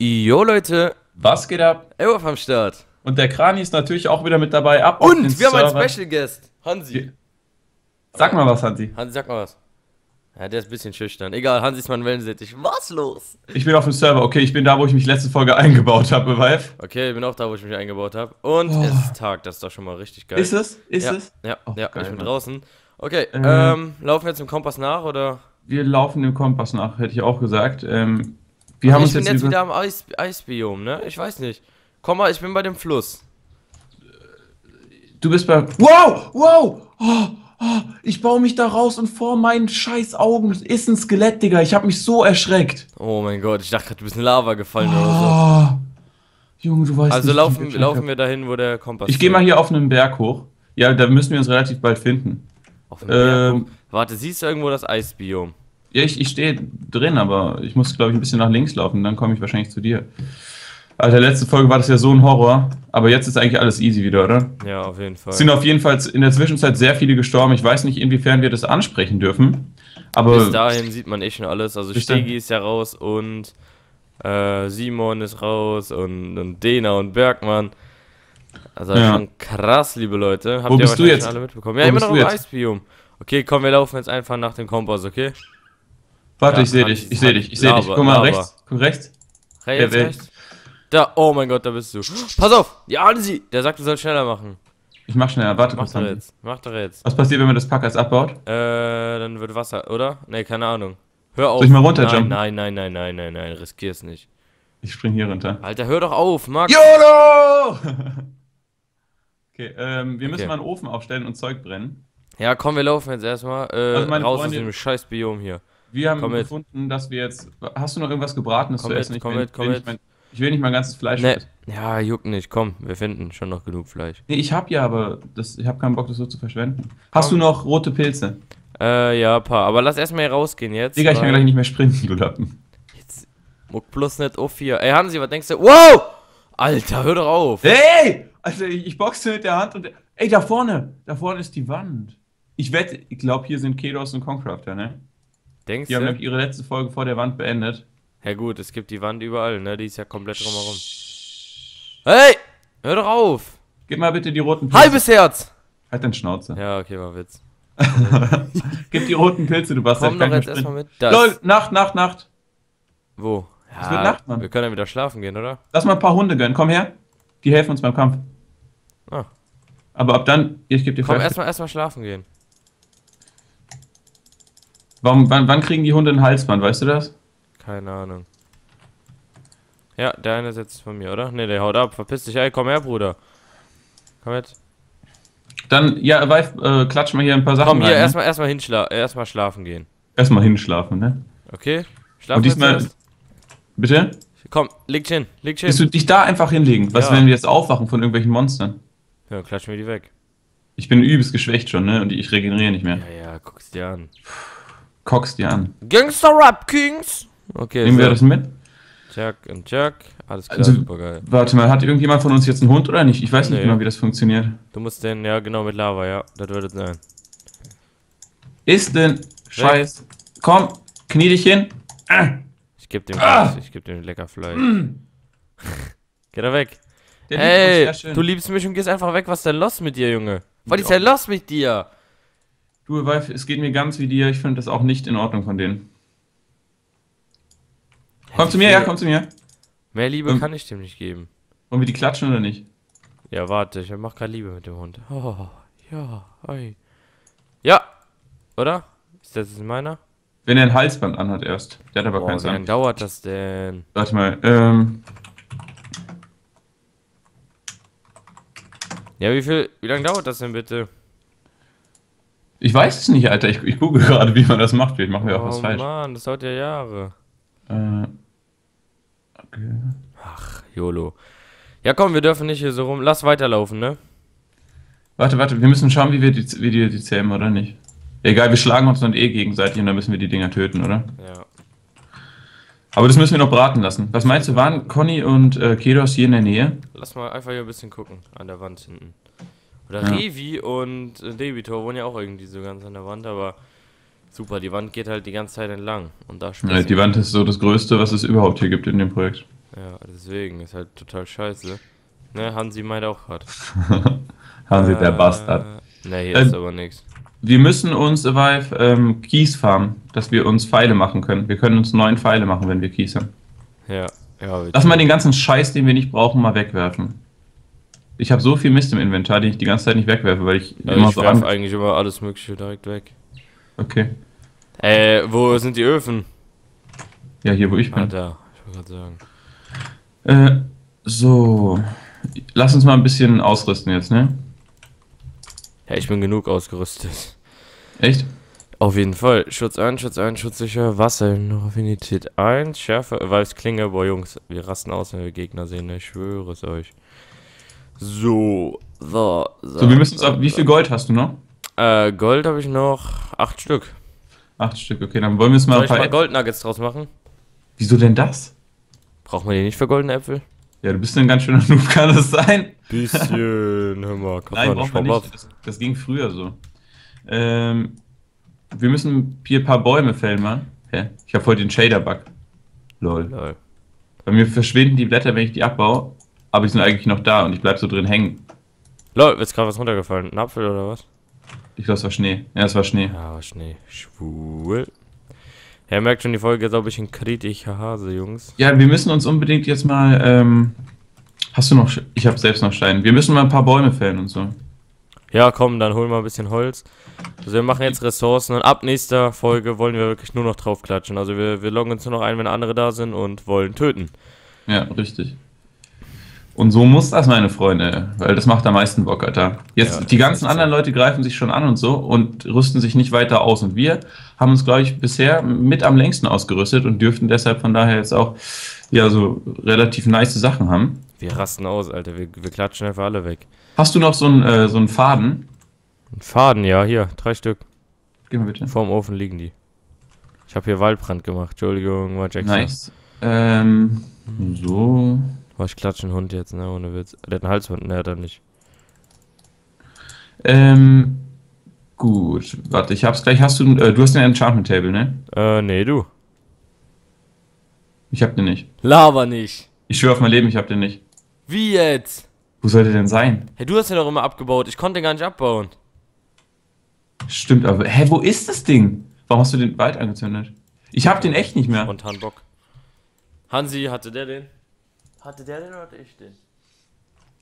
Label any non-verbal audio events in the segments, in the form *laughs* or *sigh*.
Jo Leute, Was geht ab? Elwolf am Start. Und der Krani ist natürlich auch wieder mit dabei. Ab Und wir haben einen Server. Special Guest. Hansi. Sag mal was, Hansi. Hansi, sag mal was. Ja, der ist ein bisschen schüchtern. Egal, Hansi ist mein Wellensittich. Was los? Ich bin auf dem Server. Okay, ich bin da, wo ich mich letzte Folge *laughs* eingebaut habe, Vive. Okay, ich bin auch da, wo ich mich eingebaut habe. Und Oh. es ist Tag, das ist doch schon mal richtig geil. Ist es? Ist ja, es? Ja, Oh, ja, geil, ich bin Mann. draußen. Okay, Ähm. ähm, laufen wir jetzt im Kompass nach oder? Wir laufen dem Kompass nach, hätte ich auch gesagt. Ähm, wir haben ich uns bin jetzt, jetzt wieder am Eis Eisbiom, ne? Ich weiß nicht. Komm mal, ich bin bei dem Fluss. Du bist bei. Wow! Wow! Oh, oh, ich baue mich da raus und vor meinen scheiß Augen ist ein Skelett, Digga. Ich habe mich so erschreckt. Oh mein Gott, ich dachte gerade, du bist in Lava gefallen oder Oh, Junge, du weißt so. Also nicht, laufen, laufen wir dahin, wo der Kompass Ich gehe mal hier auf einen Berg hoch. Ja, da müssen wir uns relativ bald finden. Auf Berg Ähm, hoch. Warte, siehst du irgendwo das Eisbiom? Ja, ich, ich stehe drin, aber ich muss, glaube ich, ein bisschen nach links laufen, dann komme ich wahrscheinlich zu dir. Alter, letzte Folge war das ja so ein Horror, aber jetzt ist eigentlich alles easy wieder, oder? Ja, auf jeden Fall. Es sind auf jeden Fall in der Zwischenzeit sehr viele gestorben. Ich weiß nicht, inwiefern wir das ansprechen dürfen, aber Bis dahin sieht man eh schon alles. Also Stegi ist ja raus und äh, Simon ist raus und, und Dena und Bergmann. Also Ja. schon krass, liebe Leute. Habt Wo ihr bist du jetzt? alle mitbekommen? Ja, Wo immer noch im? Eisbiom. Okay, komm, wir laufen jetzt einfach nach dem Kompass, okay? Warte, Ja, ich sehe dich, ich sehe dich, ich sehe dich. Guck mal Lava. rechts, guck rechts. Rechts, rechts. Da, oh mein Gott, da bist du. Pass auf! Ja, Hansi! Der sagt, du sollst schneller machen. Ich mach schneller, warte Mach kurz. doch Hansi. jetzt. Mach doch jetzt. Was passiert, wenn man das Packers abbaut? Äh, dann wird Wasser, oder? Nee, keine Ahnung. Hör auf. Soll ich mal runterjumpen? Nein, nein, nein, nein, nein, nein, nein, riskier's nicht. Ich spring hier runter. Alter, hör doch auf, Max. YOLO! *laughs* okay, ähm, wir müssen Okay. mal einen Ofen aufstellen und Zeug brennen. Ja, komm, wir laufen jetzt erstmal äh, Also raus Freundin- aus dem scheiß Biom hier. Wir haben Komm mit. gefunden, dass wir jetzt. Hast du noch irgendwas gebratenes Komm zu mit, essen? Ich komm will, mit, komm will mit. Nicht mein, ich will nicht mein ganzes Fleisch Ne, essen. ja, juckt nicht, komm, wir finden schon noch genug Fleisch. Nee, ich hab ja, aber das, ich habe keinen Bock, das so zu verschwenden. Hast Komm. du noch rote Pilze? Äh, ja, paar. Aber lass erstmal hier rausgehen jetzt. Digga, ich kann gleich nicht mehr sprinten, du Lappen. Jetzt, muck plus nicht auf hier. Ey, Hansi, was denkst du? Wow! Alter, hör doch auf. Ey! Also ich, ich boxe mit der Hand und. Ey, da vorne! Da vorne ist die Wand. Ich wette, ich glaube, hier sind Kedos und Concrafter, ne? Denkst Die haben du? nämlich ihre letzte Folge vor der Wand beendet. Ja gut, es gibt die Wand überall, ne? Die ist ja komplett drumherum. Hey! Hör doch auf! Gib mal bitte die roten Pilze. Halbes Herz! Halt deine Schnauze. Ja, okay, war Witz. *laughs* Gib die roten Pilze, du Bastard. Komm doch jetzt erstmal mit. Das. Lol, Nacht, Nacht, Nacht. Wo? Ja, Es wird Nacht, Mann. Wir können ja wieder schlafen gehen, oder? Lass mal ein paar Hunde gönnen. Komm her. Die helfen uns beim Kampf. Ah. Aber ab dann, ich gebe dir Komm, erstmal erstmal schlafen gehen. Warum, wann, wann kriegen die Hunde ein Halsband, weißt du das? Keine Ahnung. Ja, der eine setzt von mir, oder? Ne, der haut ab. Verpiss dich, ey, komm her, Bruder. Komm mit. Dann, ja, Weif, äh, klatsch mal hier ein paar Sachen Komm hier, rein, ne? erstmal erstmal hinschla erstmal schlafen gehen. Erstmal hinschlafen, ne? Okay? Schlafen Und diesmal, wir bitte? Komm, leg dich hin, leg dich Willst hin. du dich da einfach hinlegen? Was, Ja. wenn wir jetzt aufwachen von irgendwelchen Monstern? Ja, klatsch mir die weg. Ich bin übelst geschwächt schon, ne? Und ich regeneriere nicht mehr. Ja, ja, guck's dir an. Cock's dir an. Gangster Rap Kings! Okay, Nehmen wir so. das mit? Jack und Jack. Alles klar, Also- super geil. Warte mal, hat irgendjemand von uns jetzt einen Hund oder nicht? Ich weiß nicht Nee. genau, wie das funktioniert. Du musst den, ja, genau, mit Lava, ja. Das wird es sein. Ist denn Scheiß. Komm, knie dich hin. Ich geb dem, Ah! ich geb dem lecker Fleisch. *laughs* Geh da weg. Der Ey, du liebst mich und gehst einfach weg. Was ist denn los mit dir, Junge? Was ist denn los mit dir? Du, Weif, es geht mir ganz wie dir. Ich finde das auch nicht in Ordnung von denen. Komm zu mir, ja, komm zu mir. Mehr Liebe Ähm. kann ich dem nicht geben. Wollen wir die klatschen oder nicht? Ja, warte, ich mach gerade Liebe mit dem Hund. *laughs* Oh, ja, oi. Ja, oder? Ist das jetzt meiner? Wenn er ein Halsband anhat erst. Der hat aber Boah, keins wie lange an. dauert das denn? Warte mal, ähm. Ja, wie viel, wie lange dauert das denn bitte? Ich weiß es nicht, Alter. Ich, ich gucke gerade, wie man das macht. Vielleicht machen wir auch oh was falsch. Mann, das dauert ja Jahre. Äh, okay. Ach, YOLO. Ja, komm, wir dürfen nicht hier so rum. Lass weiterlaufen, ne? Warte, warte, wir müssen schauen, wie wir die, wie die, die zähmen, oder nicht? Egal, wir schlagen uns dann eh gegenseitig und dann müssen wir die Dinger töten, oder? Ja. Aber das müssen wir noch braten lassen. Was meinst du, waren Conny und äh, Kedos hier in der Nähe? Lass mal einfach hier ein bisschen gucken. An der Wand hinten. Oder Ja. Revi und äh, Debitor wohnen ja auch irgendwie so ganz an der Wand, aber super, die Wand geht halt die ganze Zeit entlang. Und da Ja, die Wand ist so das Größte, was es überhaupt hier gibt in dem Projekt. Ja, deswegen ist halt total scheiße. Ne, Hansi meint auch gerade. *laughs* Hansi, der Bastard. Ne, hier Äh, ist aber nichts. Wir müssen uns, Vive, ähm, Kies farmen, dass wir uns Pfeile machen können. Wir können uns neun Pfeile machen, wenn wir Kies haben. Ja, ja. Lass mal den ganzen Scheiß, den wir nicht brauchen, mal wegwerfen. Ich habe so viel Mist im Inventar, den ich die ganze Zeit nicht wegwerfe, weil ich ja, immer ich so werf eigentlich immer alles Mögliche direkt weg. Okay. Äh, wo sind die Öfen? Ja, hier, wo ich Ah, bin. da. Ich wollte gerade sagen. Äh, so. Lass uns mal ein bisschen ausrüsten jetzt, ne? Ja, ich bin genug ausgerüstet. Echt? Auf jeden Fall. Schutz 1, Schutz 1, Schutzsicher, Wasser, Affinität 1, Schärfe, Klinge, boah Jungs, wir rasten aus, wenn wir Gegner sehen, ne? ich schwöre es euch. So, so, so. So, wir müssen uns ab. Wie viel Gold hast du noch? Äh, Gold habe ich noch 8 Stück. Acht Stück, okay, dann wollen wir es mal Soll ein ich paar. mal Goldnuggets draus machen? Wieso denn das? Braucht man die nicht für goldene Äpfel? Ja, du bist ein ganz schöner Noob, kann das sein? Bisschen, hör mal, kann Nein, braucht man nicht. Das, das ging früher so. Ähm, wir müssen hier ein paar Bäume fällen, Mann. Hä? Ich habe voll den Shader-Bug. Lol. Lol. Bei mir verschwinden die Blätter, wenn ich die abbaue, aber die sind eigentlich noch da und ich bleib so drin hängen. Lol, ist gerade was runtergefallen? Ein Apfel oder was? Ich glaube, es war Schnee. Ja, es war Schnee. Ja, war Schnee. Schwul. Ja, merkt schon, die Folge ist auch ein bisschen kritischer Hase, Jungs. Ja, wir müssen uns unbedingt jetzt mal. Ähm, hast du noch. Ich habe selbst noch Steine. Wir müssen mal ein paar Bäume fällen und so. Ja, komm, dann holen wir ein bisschen Holz. Also wir machen jetzt Ressourcen und ab nächster Folge wollen wir wirklich nur noch draufklatschen. Also wir, wir loggen uns nur noch ein, wenn andere da sind und wollen töten. Ja, richtig. Und so muss das, meine Freunde, weil das macht am meisten Bock, Alter. Jetzt, Ja, die ganzen anderen so. Leute greifen sich schon an und so und rüsten sich nicht weiter aus. Und wir haben uns, glaube ich, bisher mit am längsten ausgerüstet und dürften deshalb von daher jetzt auch, ja, so relativ nice Sachen haben. Wir rasten aus, Alter. Wir, wir klatschen einfach alle weg. Hast du noch so einen, äh, so einen Faden? Ein Faden, ja, hier, drei Stück. Gib mal bitte. Vorm Ofen liegen die. Ich habe hier Waldbrand gemacht. Entschuldigung, war Jackson. Nice. Ähm, so. War ich klatschen Hund jetzt, ne, ohne Witz. Der hat einen Halshund, ne, hat er nicht. Ähm, gut. Warte, ich hab's gleich. Hast du, äh, du hast den Enchantment Table, ne? Äh, nee, du. Ich hab den nicht. Laber nicht. Ich schwöre auf mein Leben, ich hab den nicht. Wie jetzt? Wo soll der denn sein? Hey, du hast den doch immer abgebaut. Ich konnte den gar nicht abbauen. Stimmt, aber hä, wo ist das Ding? Warum hast du den Wald angezündet? Ich hab den echt nicht mehr. Spontan Bock. Hansi, hatte der den? Hatte der den oder hatte ich den?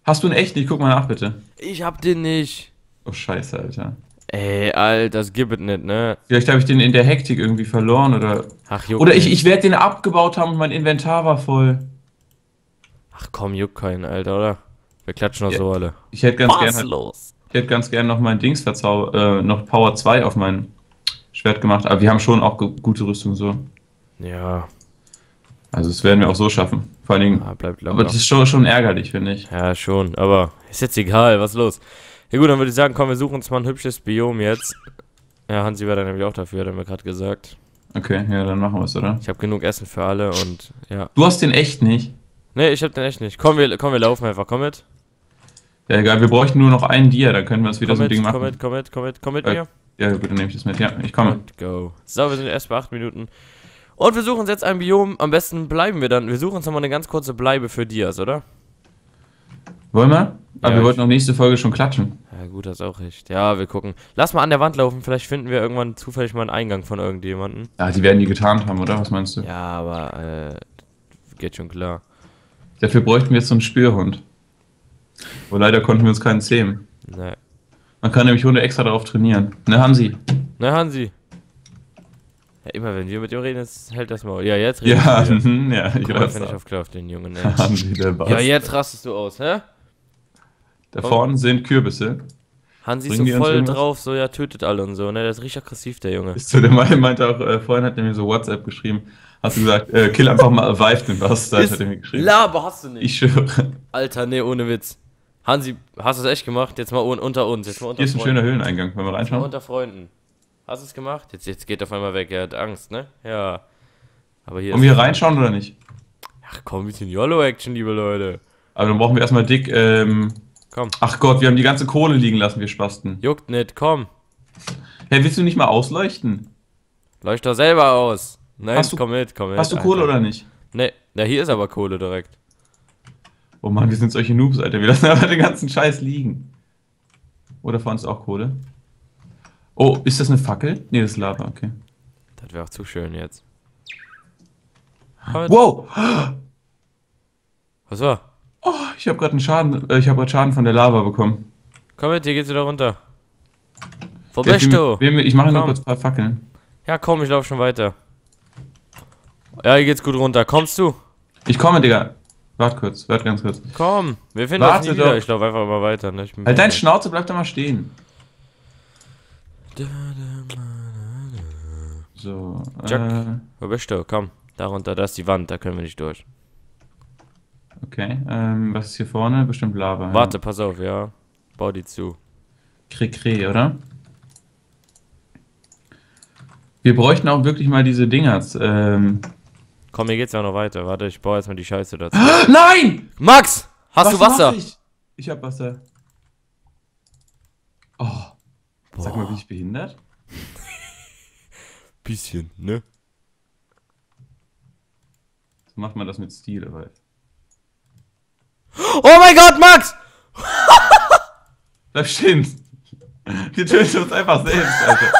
Hast du ihn echt nicht? Guck mal nach, bitte. Ich hab den nicht. Oh, scheiße, Alter. Ey, Alter, das gibt es nicht, ne? Vielleicht habe ich den in der Hektik irgendwie verloren oder. Ach, juck Oder ich, ich werde den abgebaut haben und mein Inventar war voll. Ach komm, juck keinen, Alter, oder? Wir klatschen doch Ja. so alle. Ich hätte ganz gerne los? ich hätte ganz gern noch mein Dings verzau äh, noch Power 2 auf mein Schwert gemacht, aber wir haben schon auch gute Rüstung so. Ja, Also das werden wir auch so schaffen. Vor allen Dingen. ah, bleibt Aber das ist schon, schon ärgerlich, finde ich. Ja, schon, aber ist jetzt egal, was los? Ja gut, dann würde ich sagen, komm, wir suchen uns mal ein hübsches Biom jetzt. Ja, Hansi wäre da nämlich auch dafür, hat er mir gerade gesagt. Okay, ja, dann machen wir es, oder? Ich habe genug Essen für alle und ja. Du hast den echt nicht. Nee, ich hab den echt nicht. Komm, wir, komm, wir laufen einfach. Komm mit. Ja, egal, wir bräuchten nur noch einen Dia, dann können wir uns wieder Komm so ein Ding komm machen. mit, komm mit, komm mit, komm mit Äh, mir. Ja, bitte nehme ich das mit. Ja, ich komme. Und go. So, wir sind erst bei 8 Minuten. Und wir suchen uns jetzt ein Biom. Am besten bleiben wir dann. Wir suchen uns nochmal eine ganz kurze Bleibe für Dias, oder? Wollen wir? Aber Ja, wir wollten auch nächste Folge schon klatschen. Ja, gut, das auch recht. Ja, wir gucken. Lass mal an der Wand laufen. Vielleicht finden wir irgendwann zufällig mal einen Eingang von irgendjemanden. Ja, die werden die getarnt haben, oder? Was meinst du? Ja, aber, äh, geht schon klar. Dafür bräuchten wir jetzt so einen Spürhund. Aber leider konnten wir uns keinen zähmen. Ne. Man kann nämlich Hunde extra darauf trainieren. Ne, Hansi? Na, Hansi. Ja, immer wenn wir mit ihm reden, jetzt hält das mal. Ja, jetzt redest Ja, wieder. mhm, *laughs* ja, ich Guck mal, raste wenn ich auf Klar auf den Jungen, *laughs* ey. Ja, jetzt rastest du aus, hä? Da vorne sind Kürbisse. Hansi ist so voll drauf, so, ja, tötet alle und so, ne? Der ist richtig aggressiv, der Junge. Ist so, der Mann meinte auch, äh, vorhin hat er mir so WhatsApp geschrieben. Hast du gesagt, äh, kill einfach mal Vive den Bastard, Ist hat er mir geschrieben. Laber hast du nicht. Ich schwöre. Alter, nee, ohne Witz. Hansi, hast du es echt gemacht? Jetzt mal un unter uns. Jetzt mal unter Hier ist ein Freunden. schöner Höhleneingang. Wollen wir Mal reinschauen? unter Freunden. Hast du es gemacht? Jetzt, jetzt geht er auf einmal weg. Er hat Angst, ne? Ja. Aber hier Wollen wir hier reinschauen oder nicht? Ach komm, ein bisschen YOLO-Action, liebe Leute. Aber dann brauchen wir erstmal dick, ähm, Komm. ach Gott, wir haben die ganze Kohle liegen lassen, wir Spasten. Juckt nicht, komm. Hey, willst du nicht mal ausleuchten? Leucht doch selber aus. Nein, Hast du- komm mit, komm mit. Hast du Alter. Kohle oder nicht? Ne, ja, hier ist aber Kohle direkt. Oh Mann, wir sind solche Noobs, Alter. Wir lassen *laughs* einfach den ganzen Scheiß liegen. Oder vor uns auch Kohle? Oh, ist das eine Fackel? Nee, das ist Lava, okay. Das wäre auch zu schön jetzt. Aber- Wow! Was war? Oh, ich habe gerade einen Schaden, äh, ich habe gerade Schaden von der Lava bekommen. Komm mit, hier geht's wieder runter. Wo Ja, bist du? Ich mache Komm. kurz ein paar Fackeln. Ja, komm, ich lauf schon weiter. Ja, hier geht's gut runter. Kommst du? Ich komme, Digga. Wart kurz, wart ganz kurz. Komm, wir finden Warte uns nie wieder. doch. Ich lauf einfach mal weiter. Ne? Halt dein. Schnauze, bleib da mal stehen. So, Jack. äh, Wo bist du? Komm, da runter, da ist die Wand, da können wir nicht durch. okay. Ähm, was ist hier vorne? Bestimmt Lava. Warte, pass auf, ja. Bau die zu. Ja. Kre-Kre, oder? Wir bräuchten auch wirklich mal diese Dingers. Ähm. Komm, hier geht's ja noch weiter. Warte, ich baue erstmal die Scheiße dazu. *gasps* Nein! Max! Hast du Wasser? Ich? ich hab Wasser. Oh. Sag mal, bin ich behindert? *laughs* Bisschen, ne? So macht man das mit Stil, aber. Oh mein Gott, Max! Bleib stehen! Wir töten uns einfach selbst, Alter.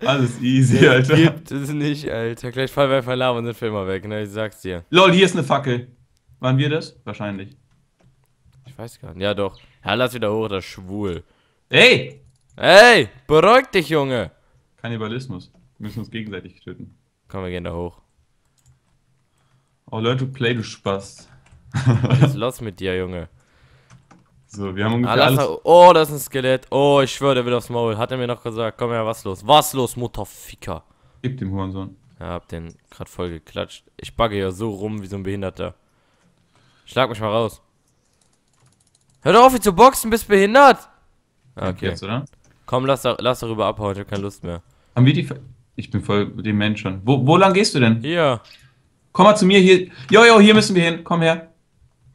Alles easy, Alter. Gibt es nicht, Alter. Gleich fallen wir einfach in Lava und sind für immer weg, ne? Ich sag's dir. Lol, hier ist eine Fackel. Waren wir das? Wahrscheinlich. Ich weiß gar nicht. Ja, doch. Ja, lass wieder hoch, das ist schwul. Ey! Ey, beruhig dich, Junge! Kannibalismus. Wir müssen uns gegenseitig töten. Komm, wir gehen da hoch. Oh, Leute, play, du Spaß. Was ist los mit dir, Junge? So, wir haben Ah, ungefähr lass alles. oh, das ist ein Skelett. Oh, ich schwöre, der will aufs Maul. Hat er mir noch gesagt. Komm her, was los? Was los, Mutterficker? Gib dem Hurensohn. Ja, hab den grad voll geklatscht. Ich bagge ja so rum wie so ein Behinderter. Schlag mich mal raus. Hör doch auf, wie zu boxen, bist behindert! Okay. Jetzt, oder? Komm, lass, lass darüber abhauen, ich hab keine Lust mehr. Haben wir die. Fa ich bin voll dem Mensch schon. Wo, wo lang gehst du denn? Hier. Komm mal zu mir hier. Jojo, hier müssen wir hin. Komm her.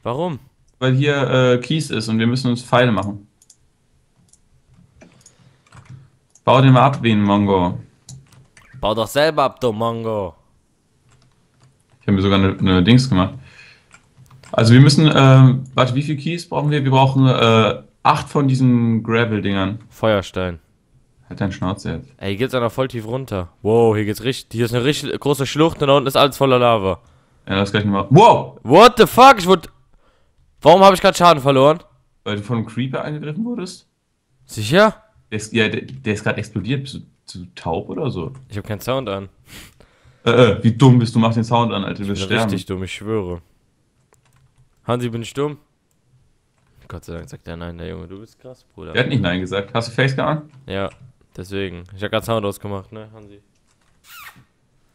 Warum? Weil hier äh, Kies ist und wir müssen uns Pfeile machen. Bau den mal ab wie ein Mongo. Bau doch selber ab, du Mongo. Ich habe mir sogar eine, eine Dings gemacht. Also wir müssen, ähm, warte, wie viel Keys brauchen wir? Wir brauchen äh, acht von diesen Gravel-Dingern. Feuerstein. Halt deinen Schnauze jetzt. Ey, hier geht's noch voll tief runter. Wow, hier geht's richtig. Hier ist eine richtig große Schlucht und da unten ist alles voller Lava. Ja, das gleich nochmal. Wow! What the fuck? Ich wurde. Warum habe ich gerade Schaden verloren? Weil du von einem Creeper angegriffen wurdest? Sicher? Der ist, ja, der, der ist gerade explodiert. Bist du, du taub oder so? Ich habe keinen Sound an. Äh, äh, wie dumm bist du? Mach den Sound an, Alter. Du wirst Ich bin sterben. richtig dumm, ich schwöre. Hansi, bin ich dumm? Gott sei Dank sagt er nein, der Junge, du bist krass, Bruder. Der hat nicht Nein gesagt. Hast du Facecam an? Ja, deswegen. Ich hab grad Sound ausgemacht, ne, Hansi?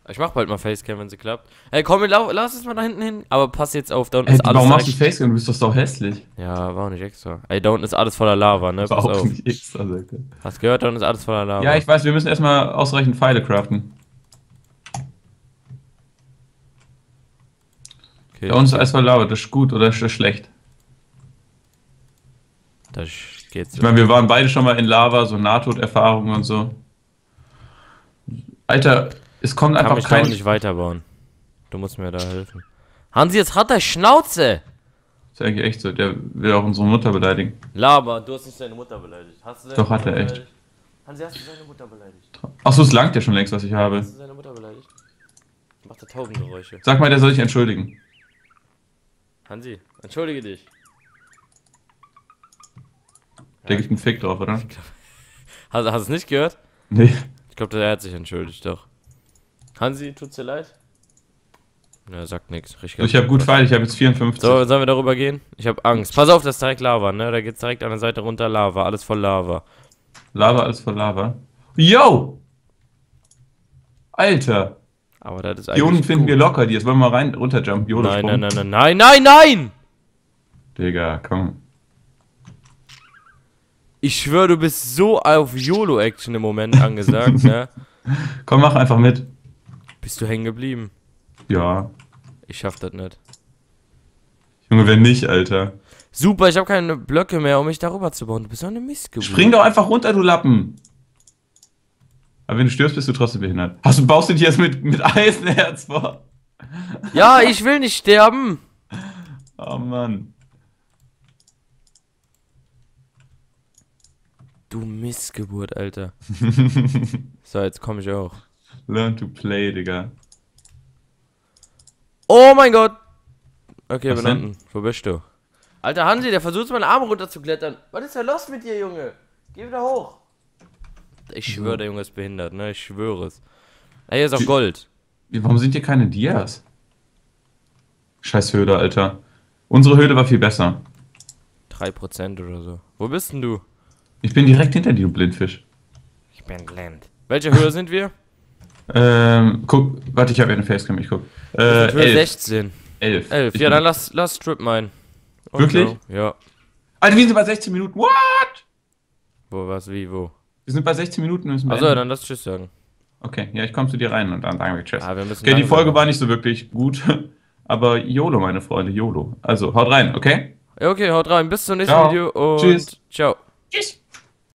Ich mach bald mal Facecam, wenn sie klappt. Ey, komm, lau- lass es mal da hinten hin. Aber pass jetzt auf, da unten Ey, ist alles warum machst du Facecam? Du bist doch so hässlich. Ja, war auch nicht extra. Ey, da unten ist alles voller Lava, ne? War Pass auch auf. nicht extra, Alter. Hast gehört, da unten ist alles voller Lava. Ja, ich weiß, wir müssen erstmal ausreichend Pfeile craften. Okay, Da unten ist Lava. Das ist gut oder ist das schlecht? Das geht's. Ich meine, wir waren beide schon mal in Lava, so Nahtoderfahrungen und so. Alter, es kommt kann einfach mich da auch kein. nicht weiterbauen. Du musst mir da helfen. Hansi, jetzt hat er Schnauze! ist eigentlich echt so. Der will auch unsere Mutter beleidigen. Laber, du hast nicht deine Mutter beleidigt. Hast du Doch, hat er echt. Hansi, hast du seine Mutter beleidigt? Achso, es langt ja schon längst, was ich habe. Hast du seine Mutter beleidigt? Macht er Taubengeräusche. Sag mal, der soll sich entschuldigen. Hansi, entschuldige dich. Der gibt einen Fick drauf, oder? *laughs* Hast, hast du es nicht gehört? Nee. Ich glaube, der hat sich entschuldigt, doch. Hansi, tut's dir leid? Ne, sagt nichts. Ich habe gut Pfeile, ich habe jetzt 54. So, sollen wir darüber gehen? Ich habe Angst. Pass auf, das ist direkt Lava, ne? Da geht's direkt an der Seite runter Lava. Alles voll Lava. Lava ist voll Lava. Yo! Alter! Aber das ist Hier unten eigentlich finden gut. wir locker die. Jetzt wollen wir mal rein, runterjumpen. Nein, nein, nein, nein, nein, nein, nein! Digga, komm. Ich schwöre, du bist so auf YOLO-Action im Moment angesagt, *laughs* ne? Komm, mach einfach mit. Bist du hängen geblieben? Ja. Ich schaff das nicht. Junge, wenn nicht, Alter. Super, ich habe keine Blöcke mehr, um mich darüber zu bauen. Du bist doch eine Missgeburt. Spring doch einfach runter, du Lappen. Aber wenn du stirbst, bist du trotzdem behindert. Hast du, baust du dir jetzt mit, mit Eisenherz vor? Ja, ich will nicht sterben. Oh Mann. Du Missgeburt, Alter. *laughs* so, jetzt komme ich auch. Learn to play, Digga. Oh mein Gott. Okay, Was bin unten. Wo bist du? Alter Hansi, der versucht meinen Arm runterzuklettern. Was ist da los mit dir, Junge? Geh wieder hoch. Ich schwöre, der Junge ist behindert, ne? Ich schwöre es. Hier ist auch Gold. Warum sind hier keine Dias? Scheiß Höhle, Alter. Unsere Höhle war viel besser. 3% oder so. Wo bist denn du? Ich bin direkt hinter dir, du Blindfisch. Ich bin blind. Welche Höhe sind wir? Ähm, guck, warte, ich habe eine Facecam, ich guck. Äh, Höhe elf. 16. Elf. 11. Ich Ja, bin- dann lass, lass Strip meinen. Wirklich? so. Ja. Alter, wir sind bei 16 Minuten. What? Wo, was, wie, wo? Wir sind bei 16 Minuten müssen beenden. dann lass Tschüss sagen. Okay, ja, ich komme zu dir rein und dann sagen wir Tschüss. Ah, wir okay, die Folge machen. war nicht so wirklich gut, *laughs* aber YOLO, meine Freunde, YOLO. Also, haut rein, okay? Ja, okay, haut rein. Bis zum nächsten Ciao. Video und Tschüss. ciao. Tschüss.